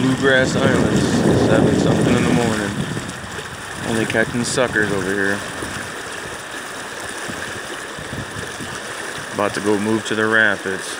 Bluegrass Islands, 7 something in the morning. Only catching suckers over here. About to go move to the rapids.